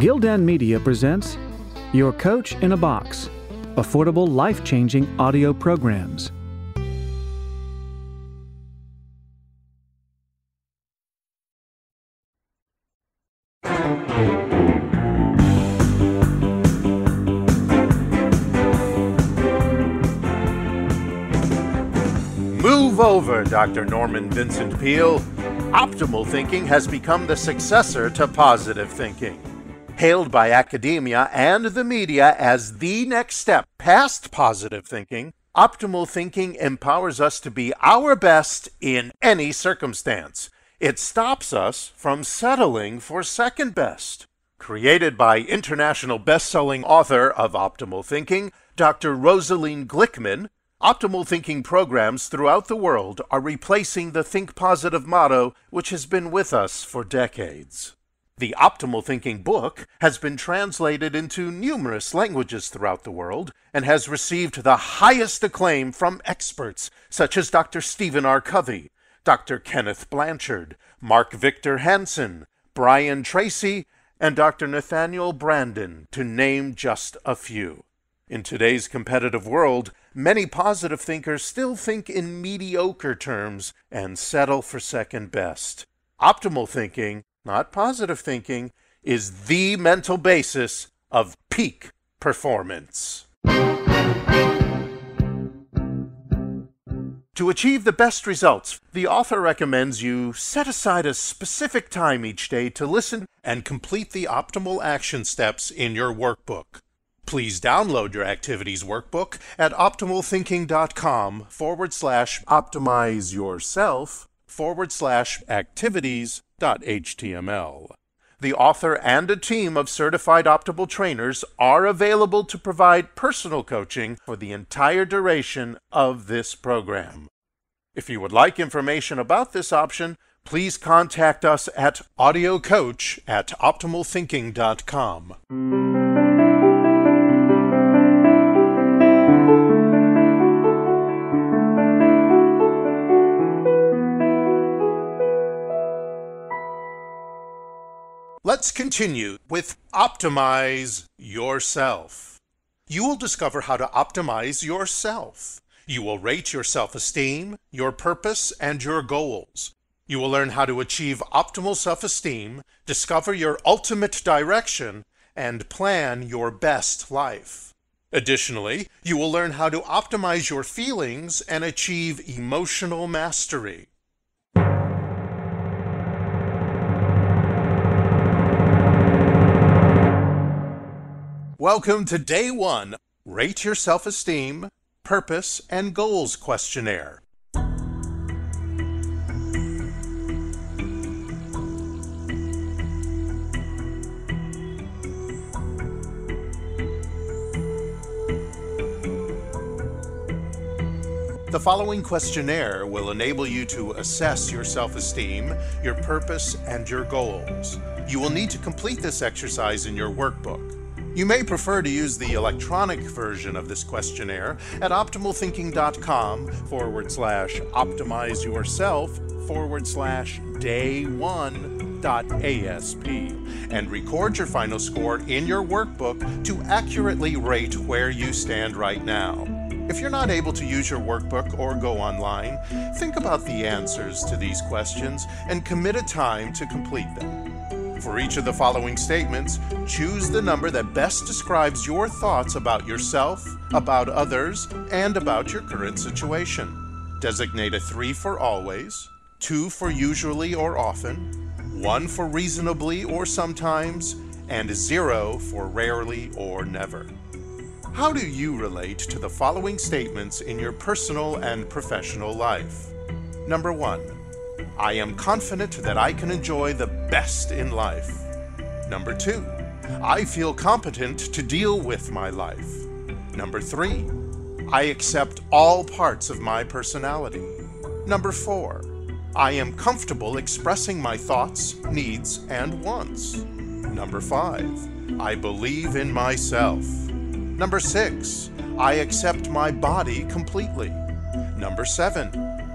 Gildan Media presents Your Coach in a Box Affordable Life Changing Audio Programs. Move over, Dr. Norman Vincent Peale. Optimal thinking has become the successor to positive thinking. Hailed by academia and the media as the next step past positive thinking, optimal thinking empowers us to be our best in any circumstance. It stops us from settling for second best. Created by international best-selling author of Optimal Thinking, Dr. Rosalene Glickman, Optimal thinking programs throughout the world are replacing the Think Positive motto, which has been with us for decades. The Optimal Thinking book has been translated into numerous languages throughout the world and has received the highest acclaim from experts such as Dr. Stephen R. Covey, Dr. Kenneth Blanchard, Mark Victor Hansen, Brian Tracy, and Dr. Nathaniel Branden, to name just a few. In today's competitive world, many positive thinkers still think in mediocre terms and settle for second best. Optimal thinking not positive thinking, is the mental basis of peak performance. To achieve the best results, the author recommends you set aside a specific time each day to listen and complete the optimal action steps in your workbook. Please download your activities workbook at optimalthinking.com forward slash optimize yourself forward slash activities dot HTML. The author and a team of certified optimal trainers are available to provide personal coaching for the entire duration of this program. If you would like information about this option, please contact us at audiocoach at optimalthinking.com. Let's continue with Optimize Yourself. You will discover how to optimize yourself. You will rate your self esteem, your purpose, and your goals. You will learn how to achieve optimal self esteem, discover your ultimate direction, and plan your best life. Additionally, you will learn how to optimize your feelings and achieve emotional mastery. Welcome to day one Rate Your Self Esteem, Purpose, and Goals questionnaire. The following questionnaire will enable you to assess your self esteem, your purpose, and your goals. You will need to complete this exercise in your workbook. You may prefer to use the electronic version of this questionnaire at optimalthinking.com forward slash optimize yourself forward slash day one dot asp and record your final score in your workbook to accurately rate where you stand right now. If you're not able to use your workbook or go online, think about the answers to these questions and commit a time to complete them. For each of the following statements, choose the number that best describes your thoughts about yourself, about others, and about your current situation. Designate a 3 for always, 2 for usually or often, 1 for reasonably or sometimes, and 0 for rarely or never. How do you relate to the following statements in your personal and professional life? Number 1. I am confident that I can enjoy the best in life. Number two, I feel competent to deal with my life. Number three, I accept all parts of my personality. Number four, I am comfortable expressing my thoughts, needs, and wants. Number five, I believe in myself. Number six, I accept my body completely. Number seven,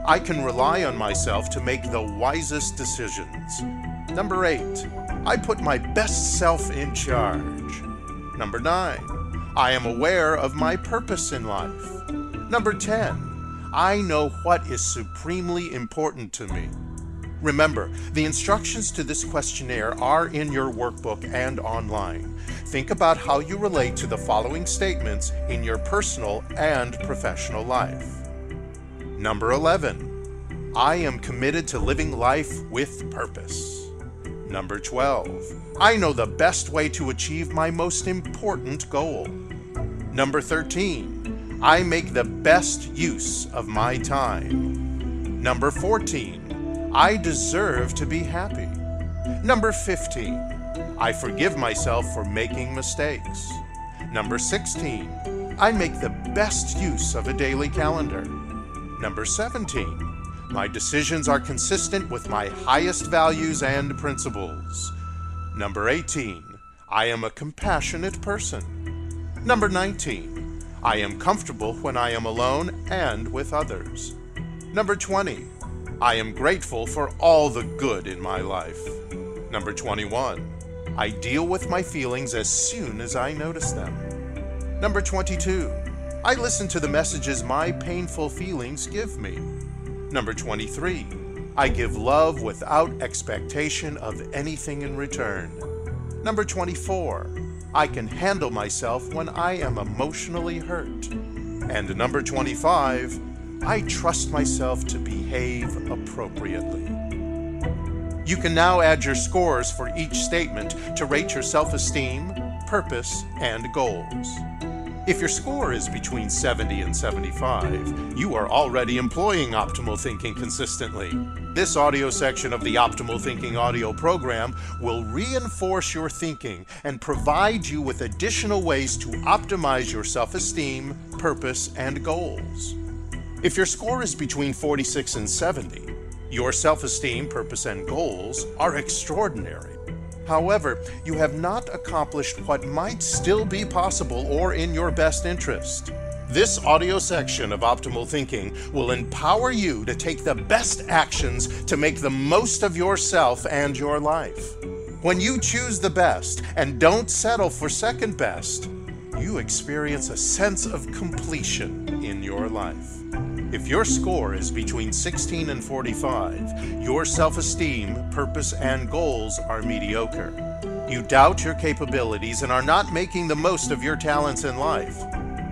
I can rely on myself to make the wisest decisions. Number eight, I put my best self in charge. Number 9. I am aware of my purpose in life. Number 10. I know what is supremely important to me. Remember, the instructions to this questionnaire are in your workbook and online. Think about how you relate to the following statements in your personal and professional life. Number 11. I am committed to living life with purpose. Number 12. I know the best way to achieve my most important goal. Number 13. I make the best use of my time. Number 14. I deserve to be happy. Number 15. I forgive myself for making mistakes. Number 16. I make the best use of a daily calendar. Number 17. My decisions are consistent with my highest values and principles. Number 18. I am a compassionate person. Number 19. I am comfortable when I am alone and with others. Number 20. I am grateful for all the good in my life. Number 21. I deal with my feelings as soon as I notice them. Number 22. I listen to the messages my painful feelings give me. Number 23. I give love without expectation of anything in return. Number 24. I can handle myself when I am emotionally hurt. And number 25. I trust myself to behave appropriately. You can now add your scores for each statement to rate your self esteem, purpose, and goals. If your score is between 70 and 75, you are already employing optimal thinking consistently. This audio section of the Optimal Thinking audio program will reinforce your thinking and provide you with additional ways to optimize your self esteem, purpose, and goals. If your score is between 46 and 70, your self esteem, purpose, and goals are extraordinary. However, you have not accomplished what might still be possible or in your best interest. This audio section of Optimal Thinking will empower you to take the best actions to make the most of yourself and your life. When you choose the best and don't settle for second best, you experience a sense of completion in your life. If your score is between 16 and 45, your self esteem, purpose, and goals are mediocre. You doubt your capabilities and are not making the most of your talents in life.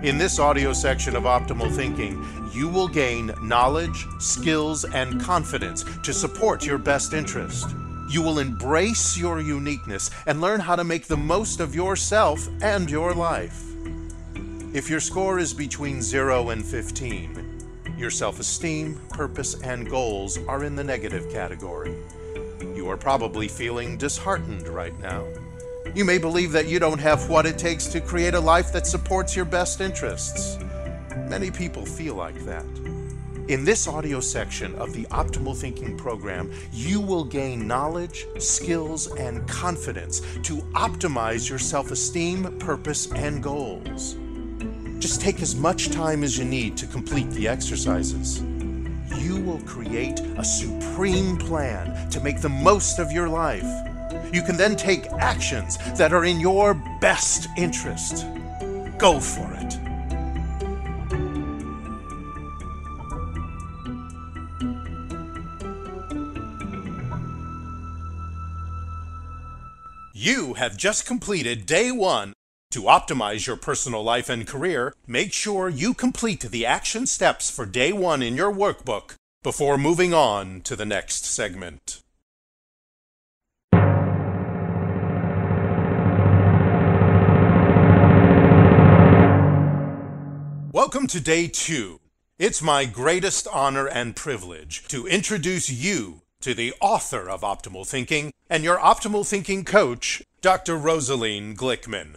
In this audio section of Optimal Thinking, you will gain knowledge, skills, and confidence to support your best interest. You will embrace your uniqueness and learn how to make the most of yourself and your life. If your score is between 0 and 15, your self esteem, purpose, and goals are in the negative category. You are probably feeling disheartened right now. You may believe that you don't have what it takes to create a life that supports your best interests. Many people feel like that. In this audio section of the Optimal Thinking program, you will gain knowledge, skills, and confidence to optimize your self esteem, purpose, and goals. Just take as much time as you need to complete the exercises. You will create a supreme plan to make the most of your life. You can then take actions that are in your best interest. Go for it. You have just completed day one to optimize your personal life and career, make sure you complete the action steps for day one in your workbook before moving on to the next segment. Welcome to day two. It's my greatest honor and privilege to introduce you to the author of Optimal Thinking and your Optimal Thinking coach, Dr. Rosalene Glickman.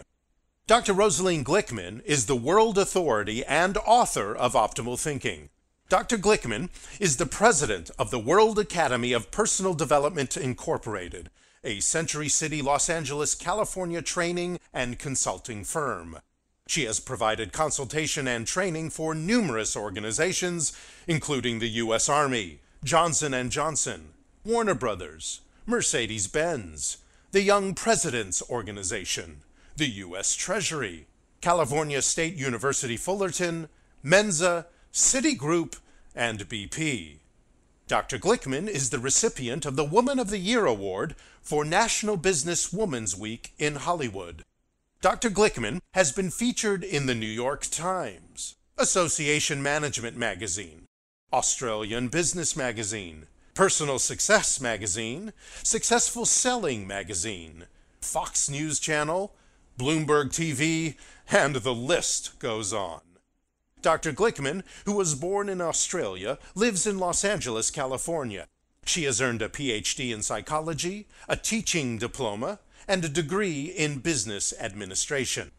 Dr. Rosalene Glickman is the world authority and author of Optimal Thinking. Dr. Glickman is the president of the World Academy of Personal Development Incorporated, a Century City, Los Angeles, California training and consulting firm. She has provided consultation and training for numerous organizations, including the U.S. Army, Johnson & Johnson, Warner Brothers, Mercedes-Benz, the Young Presidents Organization, the U.S. Treasury, California State University Fullerton, Mensa, Citigroup, and BP. Dr. Glickman is the recipient of the Woman of the Year Award for National Business Women's Week in Hollywood. Dr. Glickman has been featured in the New York Times, Association Management Magazine, Australian Business Magazine, Personal Success Magazine, Successful Selling Magazine, Fox News Channel, Bloomberg TV, and the list goes on. Dr. Glickman, who was born in Australia, lives in Los Angeles, California. She has earned a PhD in psychology, a teaching diploma, and a degree in business administration.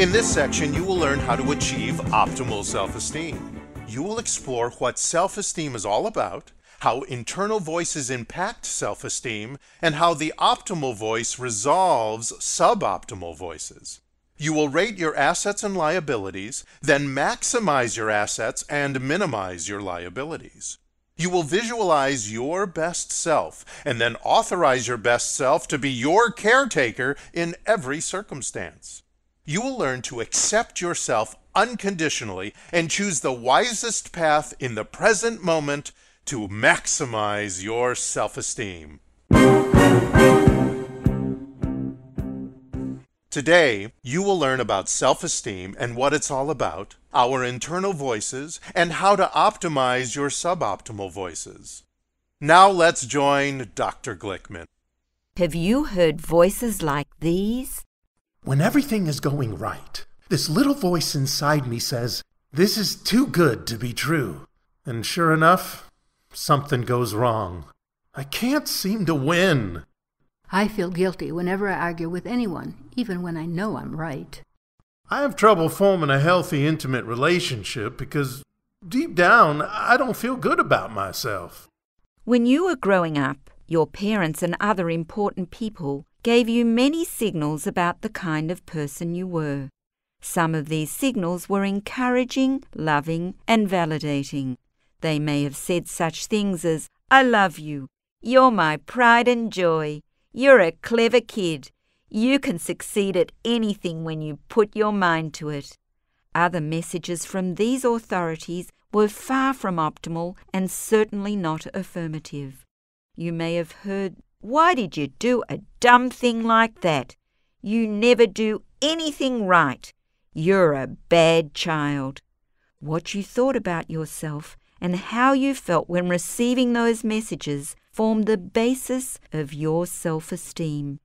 In this section, you will learn how to achieve optimal self esteem you will explore what self esteem is all about, how internal voices impact self esteem, and how the optimal voice resolves suboptimal voices. You will rate your assets and liabilities, then maximize your assets and minimize your liabilities. You will visualize your best self and then authorize your best self to be your caretaker in every circumstance you will learn to accept yourself unconditionally and choose the wisest path in the present moment to maximize your self esteem. Today, you will learn about self esteem and what it's all about, our internal voices, and how to optimize your suboptimal voices. Now let's join Dr. Glickman. Have you heard voices like these? When everything is going right, this little voice inside me says, This is too good to be true. And sure enough, something goes wrong. I can't seem to win. I feel guilty whenever I argue with anyone, even when I know I'm right. I have trouble forming a healthy, intimate relationship because deep down, I don't feel good about myself. When you were growing up, your parents and other important people gave you many signals about the kind of person you were. Some of these signals were encouraging, loving, and validating. They may have said such things as, I love you, you're my pride and joy, you're a clever kid, you can succeed at anything when you put your mind to it. Other messages from these authorities were far from optimal and certainly not affirmative. You may have heard why did you do a dumb thing like that? You never do anything right. You're a bad child. What you thought about yourself and how you felt when receiving those messages formed the basis of your self esteem.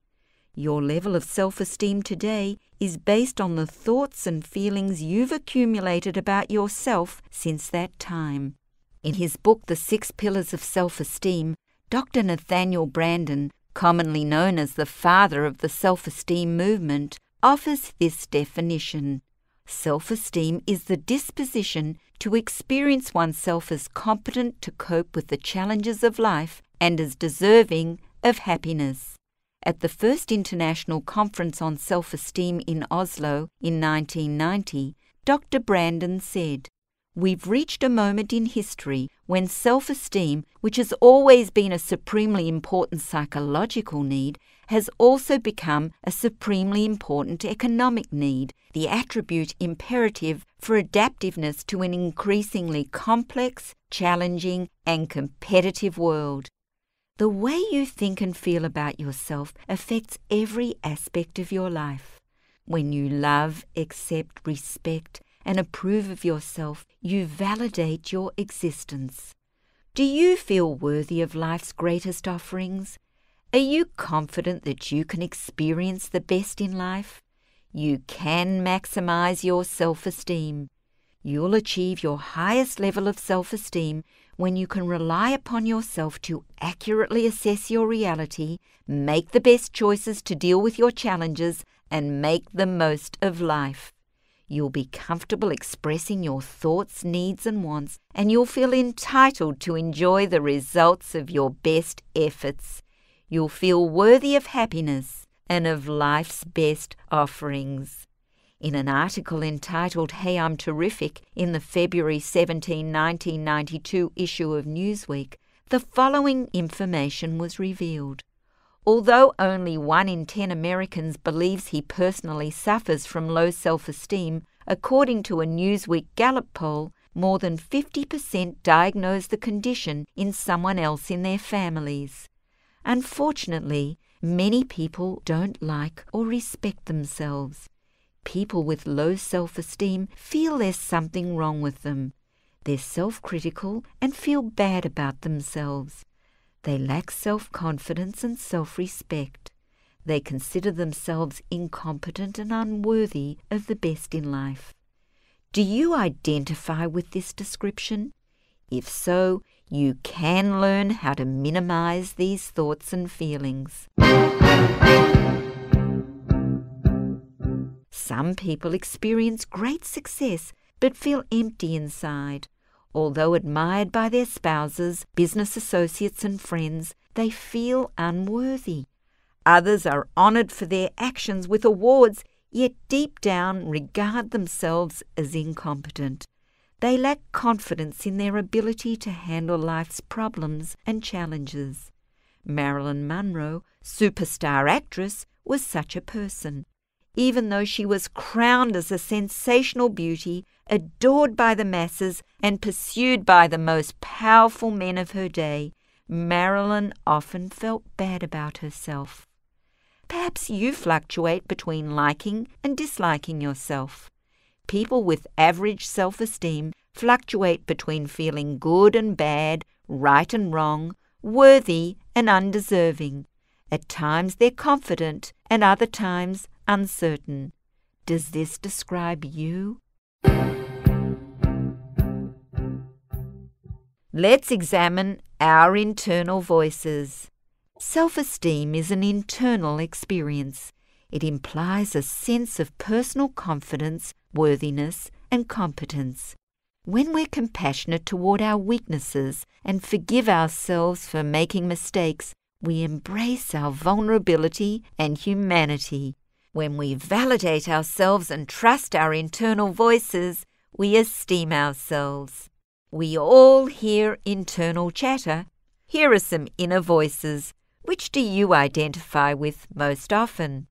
Your level of self esteem today is based on the thoughts and feelings you've accumulated about yourself since that time. In his book, The Six Pillars of Self Esteem, Dr. Nathaniel Branden, commonly known as the father of the self esteem movement, offers this definition. Self esteem is the disposition to experience oneself as competent to cope with the challenges of life and as deserving of happiness. At the first International Conference on Self Esteem in Oslo in 1990, Dr. Branden said, We've reached a moment in history when self esteem, which has always been a supremely important psychological need, has also become a supremely important economic need, the attribute imperative for adaptiveness to an increasingly complex, challenging, and competitive world. The way you think and feel about yourself affects every aspect of your life. When you love, accept, respect, and approve of yourself, you validate your existence. Do you feel worthy of life's greatest offerings? Are you confident that you can experience the best in life? You can maximize your self esteem. You'll achieve your highest level of self esteem when you can rely upon yourself to accurately assess your reality, make the best choices to deal with your challenges, and make the most of life. You'll be comfortable expressing your thoughts, needs, and wants, and you'll feel entitled to enjoy the results of your best efforts. You'll feel worthy of happiness, and of life's best offerings. In an article entitled Hey, I'm Terrific in the February 17, 1992 issue of Newsweek, the following information was revealed. Although only one in ten Americans believes he personally suffers from low self esteem, according to a Newsweek Gallup poll, more than 50% diagnose the condition in someone else in their families. Unfortunately, many people don't like or respect themselves. People with low self esteem feel there's something wrong with them. They're self critical and feel bad about themselves. They lack self confidence and self respect. They consider themselves incompetent and unworthy of the best in life. Do you identify with this description? If so, you can learn how to minimize these thoughts and feelings. Some people experience great success but feel empty inside. Although admired by their spouses, business associates, and friends, they feel unworthy. Others are honoured for their actions with awards, yet deep down regard themselves as incompetent. They lack confidence in their ability to handle life's problems and challenges. Marilyn Monroe, superstar actress, was such a person. Even though she was crowned as a sensational beauty, adored by the masses, and pursued by the most powerful men of her day, Marilyn often felt bad about herself. Perhaps you fluctuate between liking and disliking yourself. People with average self esteem fluctuate between feeling good and bad, right and wrong, worthy and undeserving. At times they're confident, and other times uncertain. Does this describe you? Let's examine our internal voices. Self esteem is an internal experience. It implies a sense of personal confidence, worthiness, and competence. When we're compassionate toward our weaknesses and forgive ourselves for making mistakes, we embrace our vulnerability and humanity. When we validate ourselves and trust our internal voices, we esteem ourselves. We all hear internal chatter. Here are some inner voices. Which do you identify with most often?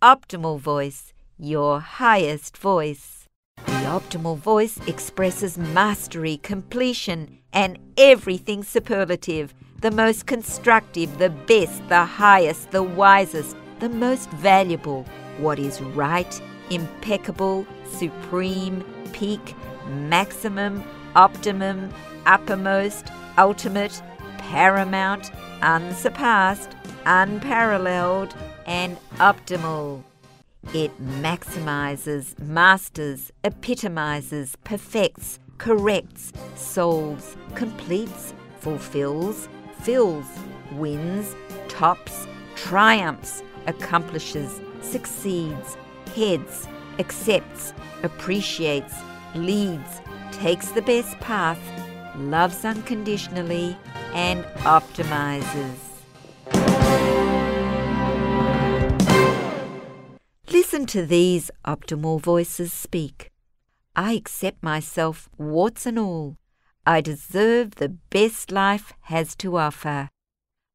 Optimal voice, your highest voice. The optimal voice expresses mastery, completion, and everything superlative the most constructive, the best, the highest, the wisest, the most valuable, what is right, impeccable, supreme, peak, maximum, optimum, uppermost, ultimate, paramount, unsurpassed, unparalleled, and optimal. It maximizes, masters, epitomizes, perfects, corrects, solves, completes, fulfills, fills, wins, tops, triumphs, accomplishes, succeeds, heads, accepts, appreciates, leads, takes the best path, loves unconditionally, and optimizes. Listen to these optimal voices speak. I accept myself, warts and all. I deserve the best life has to offer.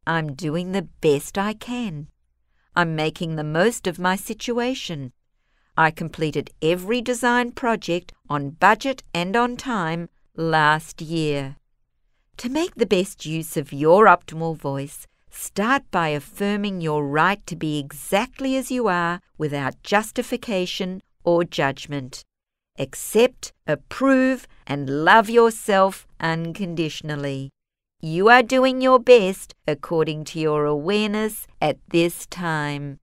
I'm doing the best I can. I'm making the most of my situation. I completed every design project on budget and on time last year. To make the best use of your optimal voice, start by affirming your right to be exactly as you are without justification or judgment. Accept, approve, and love yourself unconditionally. You are doing your best according to your awareness at this time.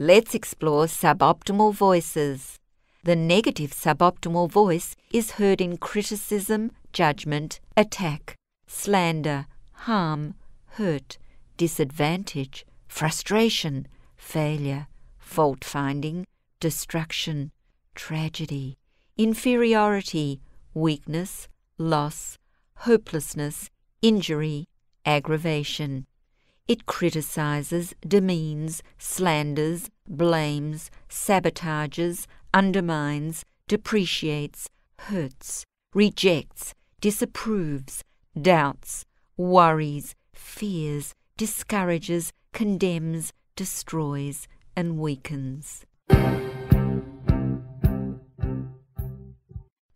Let's explore suboptimal voices. The negative suboptimal voice is heard in criticism, judgment, attack, slander, harm, hurt, disadvantage, frustration, failure, fault finding, destruction, tragedy, inferiority, weakness, loss, hopelessness, injury, aggravation. It criticizes, demeans, slanders, blames, sabotages, undermines, depreciates, hurts, rejects, disapproves, doubts, worries, fears, discourages, condemns, destroys, and weakens.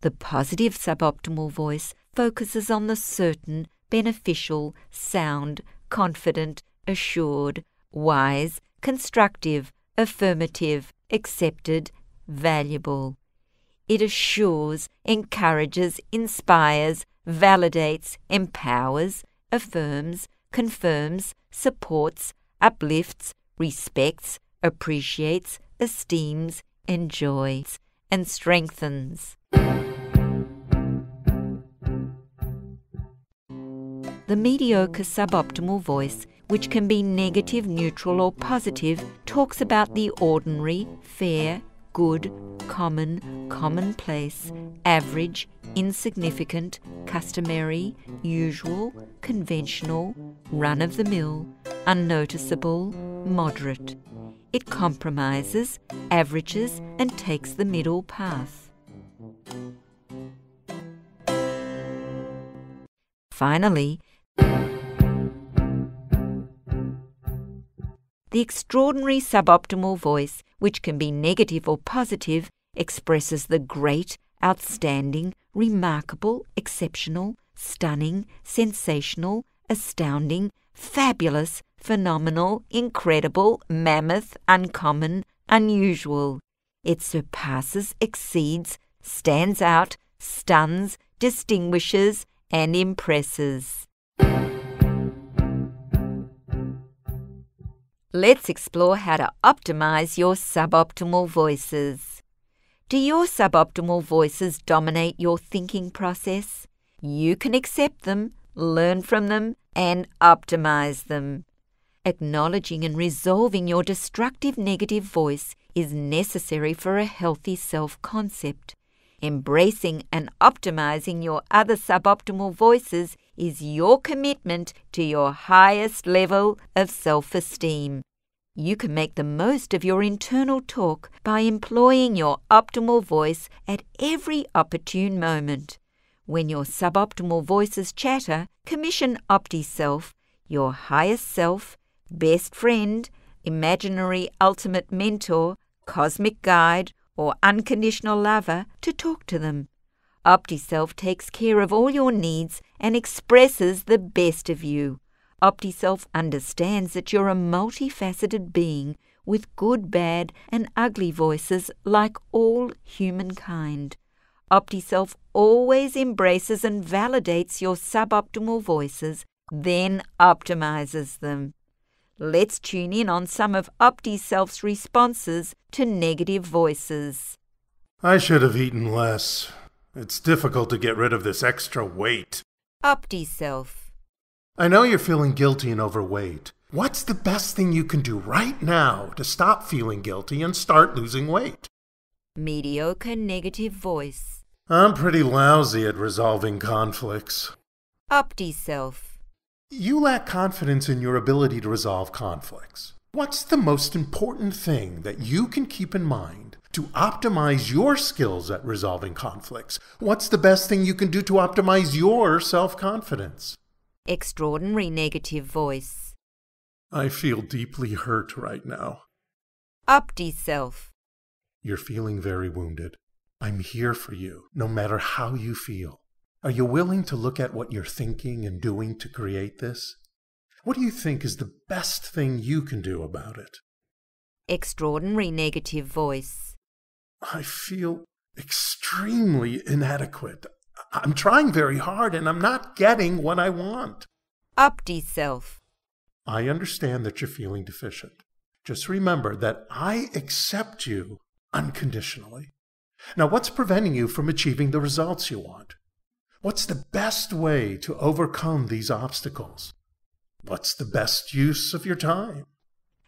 The positive suboptimal voice focuses on the certain, beneficial, sound, confident, assured, wise, constructive, affirmative, accepted, valuable. It assures, encourages, inspires, validates, empowers, affirms, confirms, supports, uplifts, respects, appreciates, esteems, enjoys, and strengthens. The mediocre suboptimal voice, which can be negative, neutral, or positive, talks about the ordinary, fair, good, common, commonplace, average, insignificant, customary, usual, conventional, run of the mill, unnoticeable, moderate. It compromises, averages, and takes the middle path. Finally, The extraordinary suboptimal voice, which can be negative or positive, expresses the great, outstanding, remarkable, exceptional, stunning, sensational, astounding, fabulous, phenomenal, incredible, mammoth, uncommon, unusual. It surpasses, exceeds, stands out, stuns, distinguishes, and impresses. Let's explore how to optimize your suboptimal voices. Do your suboptimal voices dominate your thinking process? You can accept them, learn from them, and optimize them. Acknowledging and resolving your destructive negative voice is necessary for a healthy self concept. Embracing and optimizing your other suboptimal voices is your commitment to your highest level of self esteem. You can make the most of your internal talk by employing your optimal voice at every opportune moment. When your suboptimal voices chatter, commission OptiSelf, your highest self, best friend, imaginary ultimate mentor, cosmic guide, or unconditional lover to talk to them. OptiSelf takes care of all your needs and expresses the best of you. OptiSelf understands that you're a multifaceted being with good, bad, and ugly voices like all humankind. OptiSelf always embraces and validates your suboptimal voices, then optimizes them. Let's tune in on some of OptiSelf's responses to negative voices. I should have eaten less. It's difficult to get rid of this extra weight. OptiSelf. I know you're feeling guilty and overweight. What's the best thing you can do right now to stop feeling guilty and start losing weight? Mediocre negative voice. I'm pretty lousy at resolving conflicts. OptiSelf. You lack confidence in your ability to resolve conflicts. What's the most important thing that you can keep in mind to optimize your skills at resolving conflicts? What's the best thing you can do to optimize your self confidence? Extraordinary negative voice. I feel deeply hurt right now. OptiSelf. You're feeling very wounded. I'm here for you, no matter how you feel. Are you willing to look at what you're thinking and doing to create this? What do you think is the best thing you can do about it? Extraordinary negative voice. I feel extremely inadequate. I'm trying very hard and I'm not getting what I want. OptiSelf. I understand that you're feeling deficient. Just remember that I accept you unconditionally. Now, what's preventing you from achieving the results you want? What's the best way to overcome these obstacles? What's the best use of your time?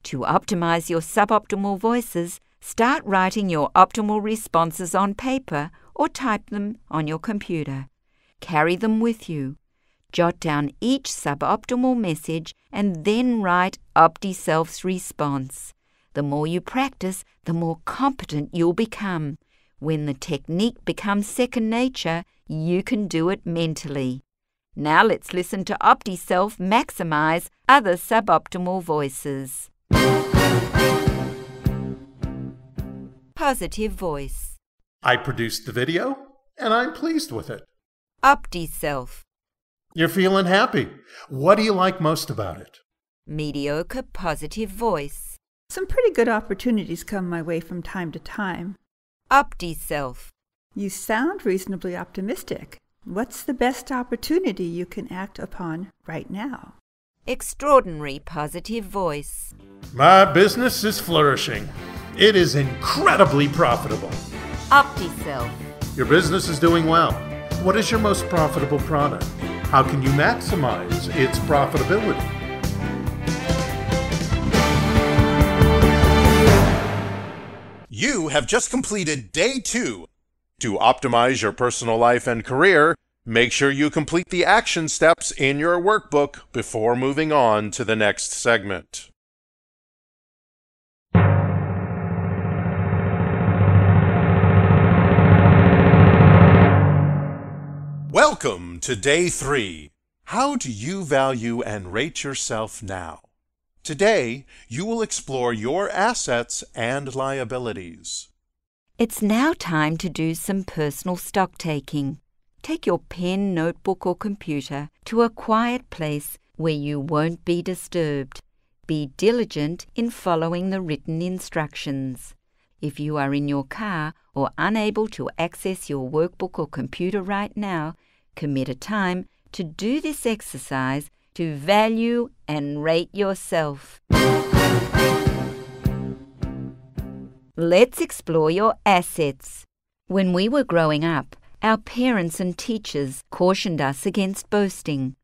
To optimize your suboptimal voices, start writing your optimal responses on paper or type them on your computer. Carry them with you. Jot down each suboptimal message and then write OptiSelf's response. The more you practice, the more competent you'll become. When the technique becomes second nature, you can do it mentally. Now let's listen to OptiSelf maximize other suboptimal voices. Positive voice. I produced the video, and I'm pleased with it. OptiSelf. You're feeling happy. What do you like most about it? Mediocre positive voice. Some pretty good opportunities come my way from time to time. OptiSelf. You sound reasonably optimistic. What's the best opportunity you can act upon right now? Extraordinary positive voice. My business is flourishing. It is incredibly profitable. OptiSelf. Your business is doing well. What is your most profitable product? How can you maximize its profitability? You have just completed day two. To optimize your personal life and career, make sure you complete the action steps in your workbook before moving on to the next segment. Welcome to day three. How do you value and rate yourself now? Today, you will explore your assets and liabilities. It's now time to do some personal stock taking. Take your pen, notebook, or computer to a quiet place where you won't be disturbed. Be diligent in following the written instructions. If you are in your car or unable to access your workbook or computer right now, commit a time to do this exercise to value and rate yourself. Let's explore your assets. When we were growing up, our parents and teachers cautioned us against boasting.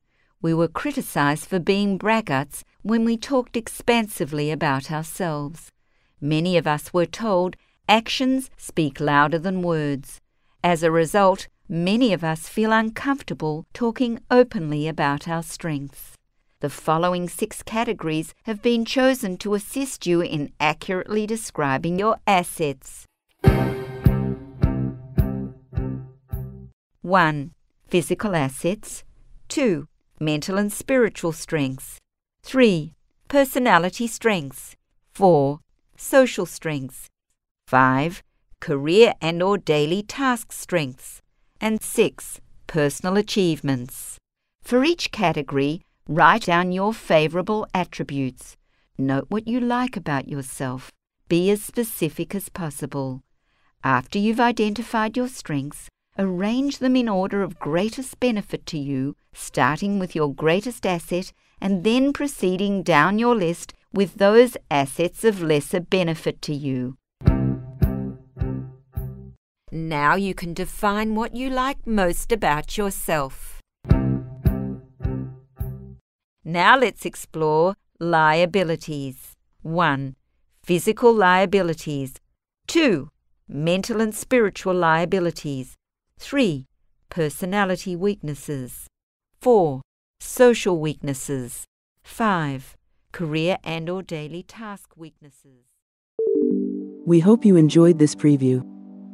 We were criticized for being braggarts when we talked expansively about ourselves. Many of us were told actions speak louder than words. As a result, many of us feel uncomfortable talking openly about our strengths. The following six categories have been chosen to assist you in accurately describing your assets. 1. Physical assets. 2. Mental and spiritual strengths. 3. Personality strengths. 4. Social strengths. 5. Career and or daily task strengths. And 6. Personal achievements. For each category, write down your favorable attributes. Note what you like about yourself. Be as specific as possible. After you've identified your strengths, Arrange them in order of greatest benefit to you, starting with your greatest asset and then proceeding down your list with those assets of lesser benefit to you. Now you can define what you like most about yourself. Now let's explore liabilities. 1. Physical liabilities. 2. Mental and spiritual liabilities. 3. Personality weaknesses. 4. Social weaknesses. 5. Career and or daily task weaknesses. We hope you enjoyed this preview.